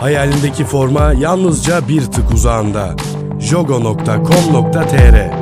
Hayalindeki forma yalnızca bir tık uzağında. jogo.com.tr